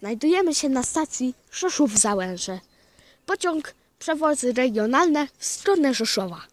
Znajdujemy się na stacji Rzeszów Załęże. Pociąg przewozy regionalne w stronę Rzeszowa.